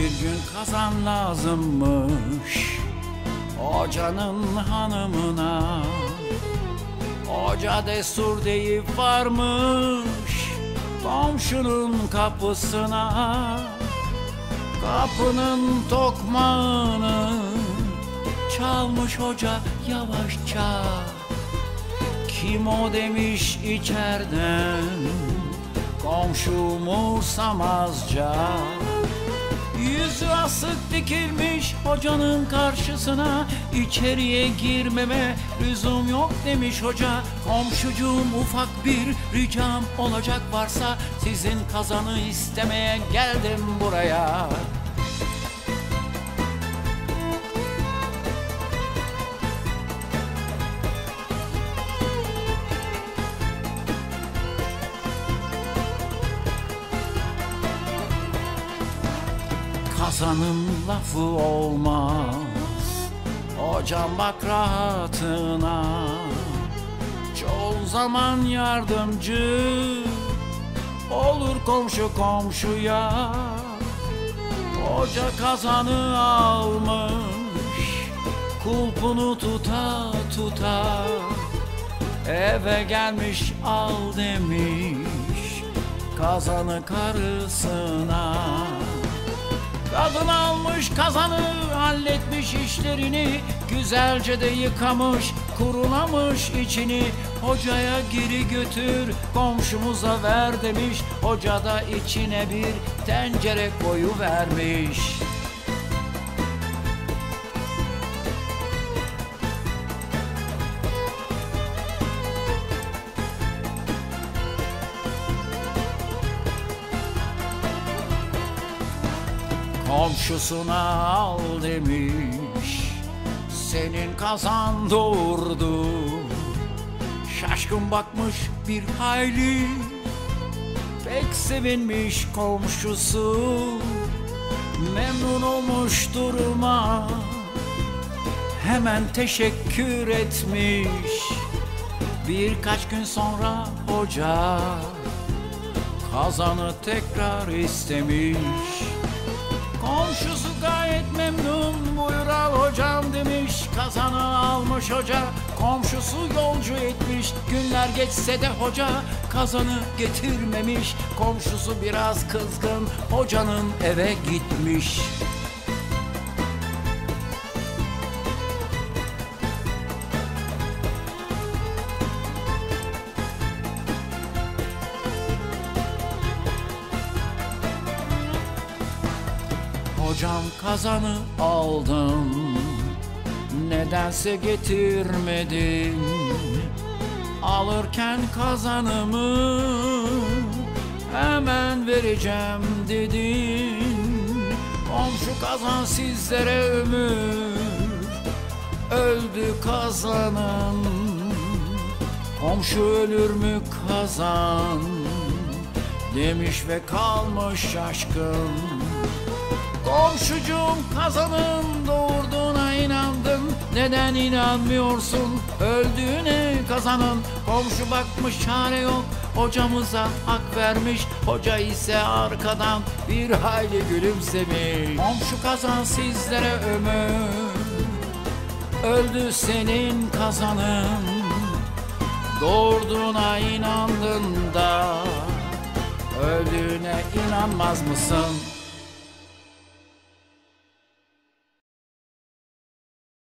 Bir gün kazan lazımmış. Hocanın hanımına Hoca destur deyip varmış. Komşunun kapısına Kapının tokmağını Çalmış hoca yavaşça. Kim o demiş içerden Komşu umursamazca Yüzü asık dikilmiş hocanın karşısına. İçeriye girmeme lüzum yok demiş hoca. Komşucuğum ufak bir ricam olacak varsa Sizin kazanı istemeye geldim buraya Kazanın lafı olmaz. Hocam bak rahatına. Çoğu zaman yardımcı Olur komşu komşuya. Hoca kazanı almış Kulpunu tuta tuta. Eve gelmiş al demiş Kazanı karısına Kadın almış kazanı halletmiş işlerini Güzelce de yıkamış kurulamış içini. Hocaya geri götür komşumuza ver demiş Hoca da içine bir tencere koyu vermiş Komşusuna al demiş. Senin kazan doğurdu. Şaşkın bakmış bir hayli. Pek sevinmiş komşusu. Memnun olmuş duruma. Hemen teşekkür etmiş. Birkaç gün sonra hoca Kazanı tekrar istemiş Komşusu gayet memnun buyur al hocam demiş Kazanı almış hoca. Komşusu yolcu etmiş Günler geçse de hoca kazanı getirmemiş. Komşusu biraz kızgın hocanın eve gitmiş Hocam kazanı aldım Nedense getirmedin. Alırken kazanımı Hemen vereceğim dedin. Komşu kazan sizlere ömür Öldü kazanın. Komşu ölür mü kazan? Demiş ve kalmış şaşkın Komşucuğum kazanın doğurduğuna inandın. Neden inanmıyorsun? Öldüğüne kazanın. Komşu bakmış çare yok. Hocamıza hak vermiş. Hoca ise arkadan bir hayli gülümsemiş. Komşu kazan sizlere ömür. Öldü senin kazanın. Doğurduğuna inandın da Öldüğüne inanmaz mısın?